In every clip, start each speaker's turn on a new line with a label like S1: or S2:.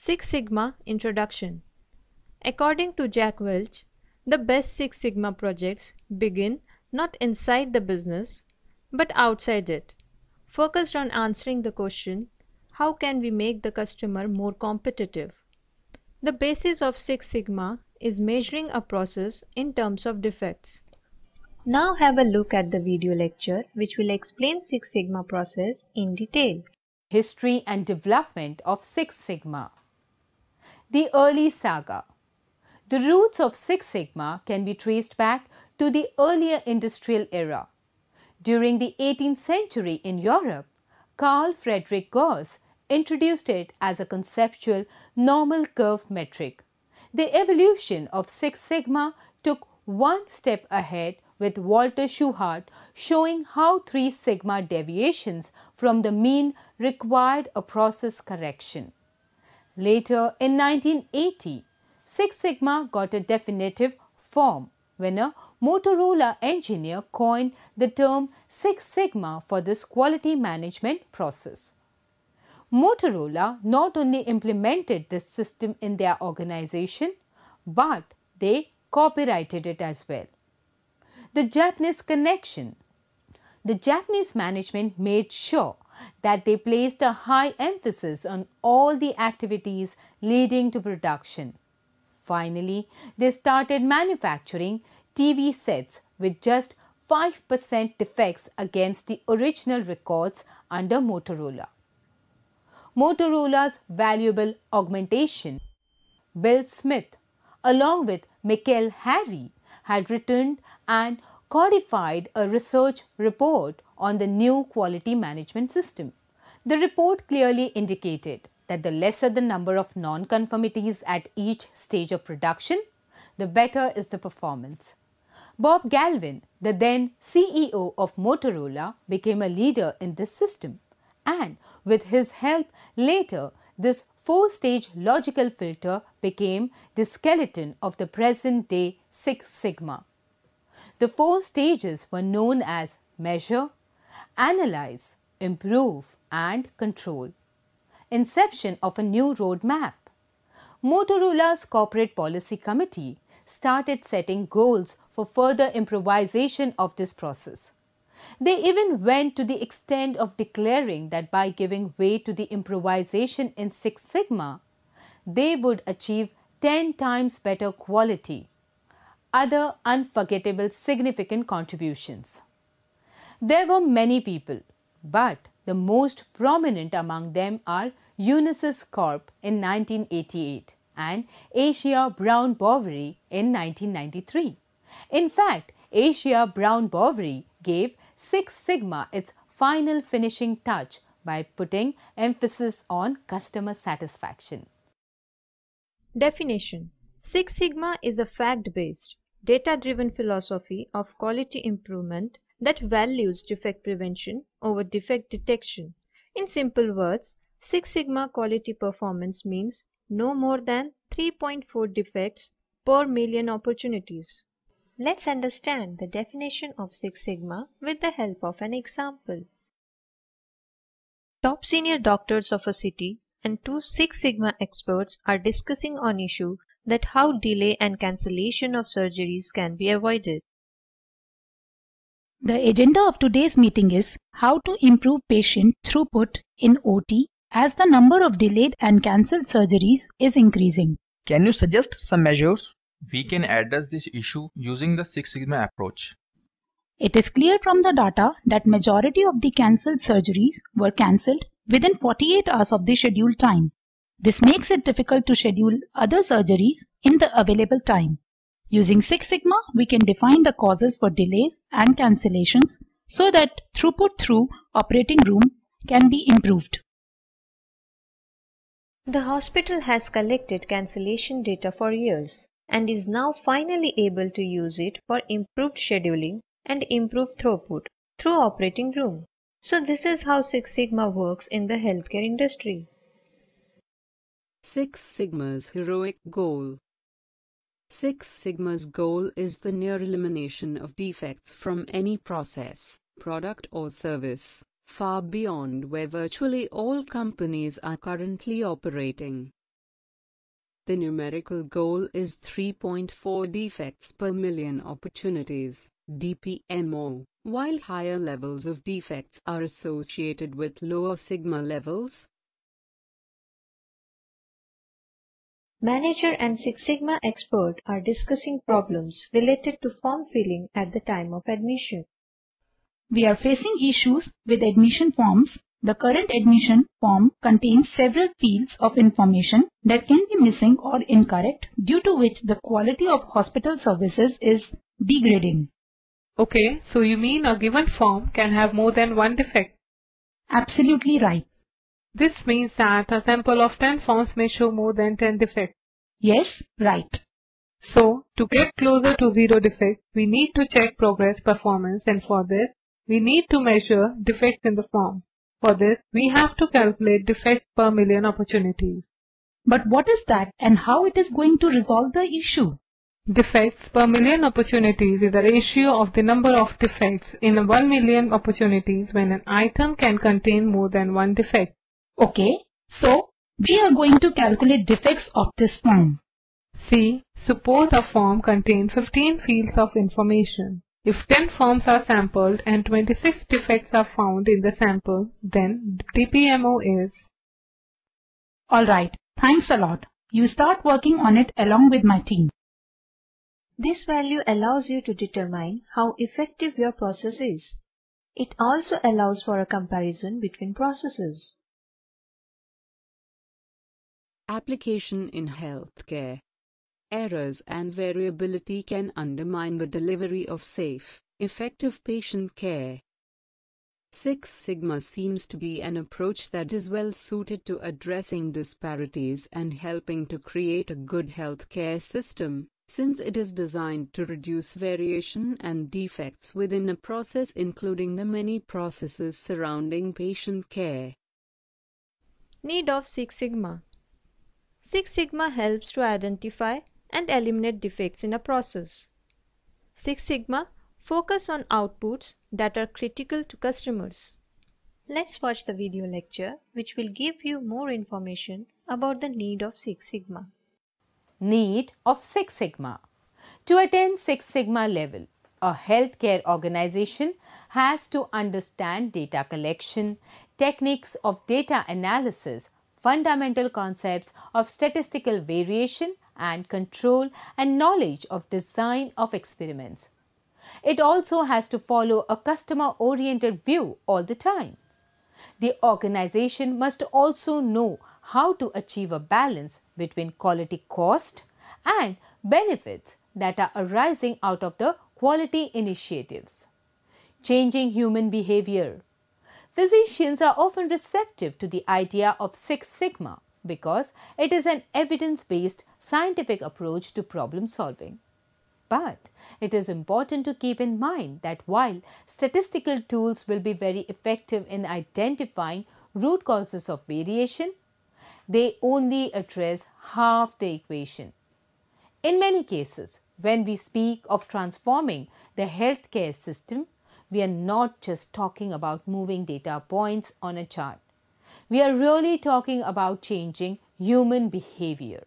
S1: Six Sigma Introduction According to Jack Welch, the best Six Sigma projects begin not inside the business but outside it, focused on answering the question how can we make the customer more competitive? The basis of Six Sigma is measuring a process in terms of defects. Now have a look at the video lecture which will explain Six Sigma process in detail.
S2: History and development of Six Sigma the early saga. The roots of Six Sigma can be traced back to the earlier industrial era. During the 18th century in Europe, Carl Friedrich Gauss introduced it as a conceptual normal curve metric. The evolution of Six Sigma took one step ahead with Walter Shewhart showing how 3 sigma deviations from the mean required a process correction. Later in 1980, Six Sigma got a definitive form when a Motorola engineer coined the term Six Sigma for this quality management process. Motorola not only implemented this system in their organization, but they copyrighted it as well. The Japanese connection. The Japanese management made sure that they placed a high emphasis on all the activities leading to production. Finally, they started manufacturing TV sets with just 5% defects against the original records under Motorola. Motorola's valuable augmentation, Bill Smith, along with Mikel Harry, had written and codified a research report on the new quality management system. The report clearly indicated that the lesser the number of non-conformities at each stage of production, the better is the performance. Bob Galvin, the then CEO of Motorola, became a leader in this system and with his help later this four-stage logical filter became the skeleton of the present day Six Sigma. The four stages were known as measure, analyze, improve and control. Inception of a new roadmap. Motorola's Corporate Policy Committee started setting goals for further improvisation of this process. They even went to the extent of declaring that by giving way to the improvisation in Six Sigma, they would achieve 10 times better quality. Other unforgettable significant contributions. There were many people, but the most prominent among them are Unisys Corp in 1988 and Asea Brown Boveri in 1993. In fact, Asea Brown Boveri gave Six Sigma its final finishing touch by putting emphasis on customer satisfaction.
S1: Definition Six Sigma is a fact-based, data-driven philosophy of quality improvement that values defect prevention over defect detection. In simple words, Six Sigma quality performance means no more than 3.4 defects per million opportunities. Let's understand the definition of Six Sigma with the help of an example. Top senior doctors of a city and two Six Sigma experts are discussing on issue that how delay and cancellation of surgeries can be avoided.
S3: The agenda of today's meeting is how to improve patient throughput in OT as the number of delayed and cancelled surgeries is increasing.
S4: Can you suggest some measures?
S5: We can address this issue using the Six Sigma approach.
S3: It is clear from the data that majority of the cancelled surgeries were cancelled within 48 hours of the scheduled time. This makes it difficult to schedule other surgeries in the available time. Using Six Sigma, we can define the causes for delays and cancellations so that throughput through operating room can be improved.
S1: The hospital has collected cancellation data for years and is now finally able to use it for improved scheduling and improved throughput through operating room. So this is how Six Sigma works in the healthcare industry.
S6: Six Sigma's heroic goal Six Sigma's goal is the near elimination of defects from any process, product or service, far beyond where virtually all companies are currently operating. The numerical goal is 3.4 defects per million opportunities, DPMO, while higher levels of defects are associated with lower sigma levels.
S1: Manager and Six Sigma expert are discussing problems related to form filling at the time of admission.
S3: We are facing issues with admission forms. The current admission form contains several fields of information that can be missing or incorrect due to which the quality of hospital services is degrading.
S7: Okay, so you mean a given form can have more than one defect.
S3: Absolutely right.
S7: This means that a sample of 10 forms may show more than 10 defects.
S3: Yes, right.
S7: So, to get closer to zero defects, we need to check progress performance and for this, we need to measure defects in the form. For this, we have to calculate defects per million opportunities.
S3: But what is that and how it is going to resolve the issue?
S7: Defects per million opportunities is the ratio of the number of defects in 1 million opportunities when an item can contain more than one defect.
S3: Okay, so we are going to calculate defects of this form.
S7: See, suppose a form contains 15 fields of information. If 10 forms are sampled and 26 defects are found in the sample, then DPMO is
S3: Alright, thanks a lot. You start working on it along with my team.
S1: This value allows you to determine how effective your process is. It also allows for a comparison between processes.
S6: Application in healthcare. Errors and variability can undermine the delivery of safe, effective patient care. Six Sigma seems to be an approach that is well suited to addressing disparities and helping to create a good healthcare system, since it is designed to reduce variation and defects within a process including the many processes surrounding patient care.
S1: Need of Six Sigma Six Sigma helps to identify and eliminate defects in a process. Six Sigma focus on outputs that are critical to customers. Let's watch the video lecture which will give you more information about the need of Six Sigma.
S2: Need of Six Sigma To attain Six Sigma level, a healthcare organization has to understand data collection, techniques of data analysis, fundamental concepts of statistical variation and control and knowledge of design of experiments. It also has to follow a customer oriented view all the time. The organization must also know how to achieve a balance between quality cost and benefits that are arising out of the quality initiatives. Changing human behavior. Physicians are often receptive to the idea of Six Sigma because it is an evidence based scientific approach to problem solving. But it is important to keep in mind that while statistical tools will be very effective in identifying root causes of variation, they only address half the equation. In many cases, when we speak of transforming the healthcare system, we are not just talking about moving data points on a chart. We are really talking about changing human behavior.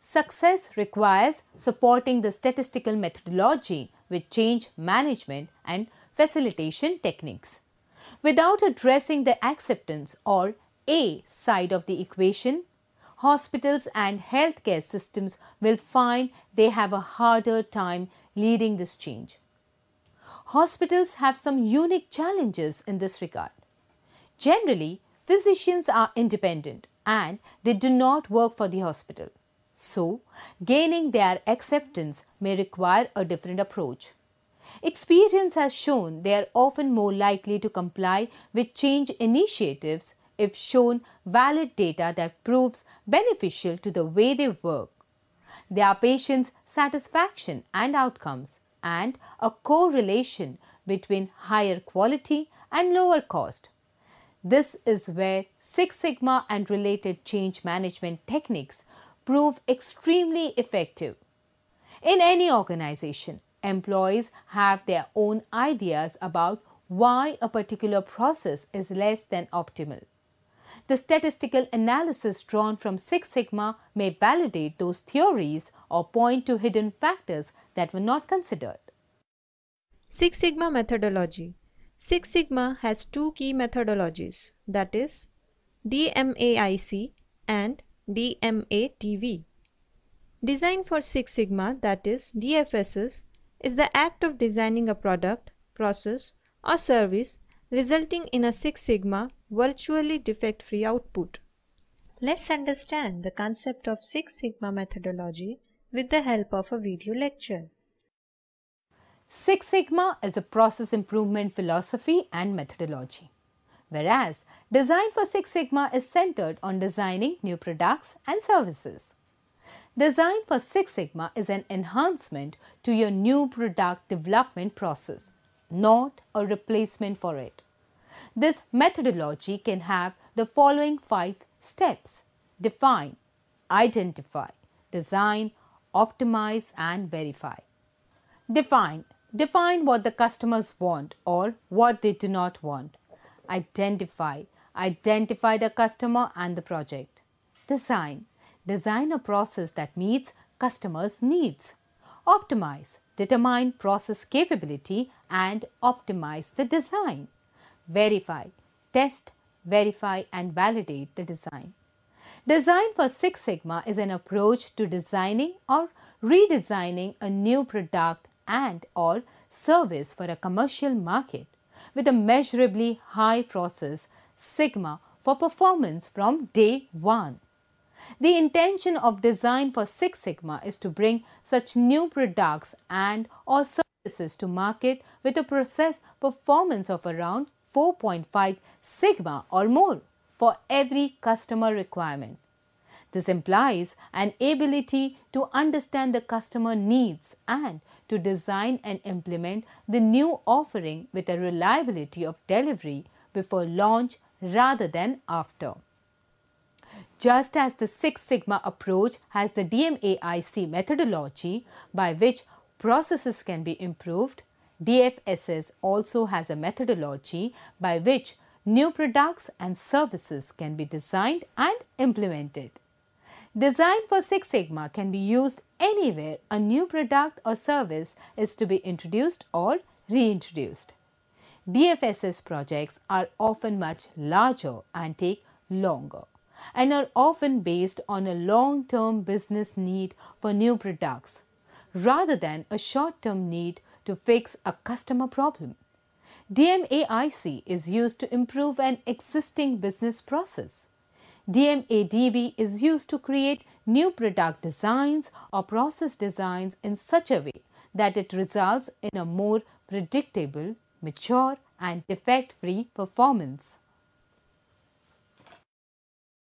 S2: Success requires supporting the statistical methodology with change management and facilitation techniques. Without addressing the acceptance or A side of the equation, hospitals and healthcare systems will find they have a harder time leading this change. Hospitals have some unique challenges in this regard. Generally, physicians are independent and they do not work for the hospital. So, gaining their acceptance may require a different approach. Experience has shown they are often more likely to comply with change initiatives if shown valid data that proves beneficial to the way they work, their patients' satisfaction and outcomes, and a correlation between higher quality and lower cost. This is where Six Sigma and related change management techniques prove extremely effective. In any organization, employees have their own ideas about why a particular process is less than optimal. The statistical analysis drawn from Six Sigma may validate those theories or point to hidden factors that were not considered.
S1: Six Sigma methodology. Six Sigma has two key methodologies that is DMAIC and DMADV. Design for Six Sigma that is DFSS is the act of designing a product, process or service resulting in a Six Sigma virtually defect-free output. Let's understand the concept of Six Sigma methodology with the help of a video lecture.
S2: Six Sigma is a process improvement philosophy and methodology, whereas Design for Six Sigma is centered on designing new products and services. Design for Six Sigma is an enhancement to your new product development process, not a replacement for it. This methodology can have the following five steps define, identify, design, optimize and verify. Define. Define what the customers want or what they do not want. Identify. Identify the customer and the project. Design. Design a process that meets customers' needs. Optimize. Determine process capability and optimize the design. Verify. Test, verify and validate the design. Design for Six Sigma is an approach to designing or redesigning a new product and or service for a commercial market with a measurably high process sigma for performance from day one. The intention of design for Six Sigma is to bring such new products and or services to market with a process performance of around 4.5 sigma or more for every customer requirement. This implies an ability to understand the customer needs and to design and implement the new offering with a reliability of delivery before launch rather than after. Just as the Six Sigma approach has the DMAIC methodology by which processes can be improved, DFSS also has a methodology by which new products and services can be designed and implemented. Design for Six Sigma can be used anywhere a new product or service is to be introduced or reintroduced. DFSS projects are often much larger and take longer and are often based on a long-term business need for new products rather than a short-term need to fix a customer problem. DMAIC is used to improve an existing business process. DMADV is used to create new product designs or process designs in such a way that it results in a more predictable, mature and defect-free performance.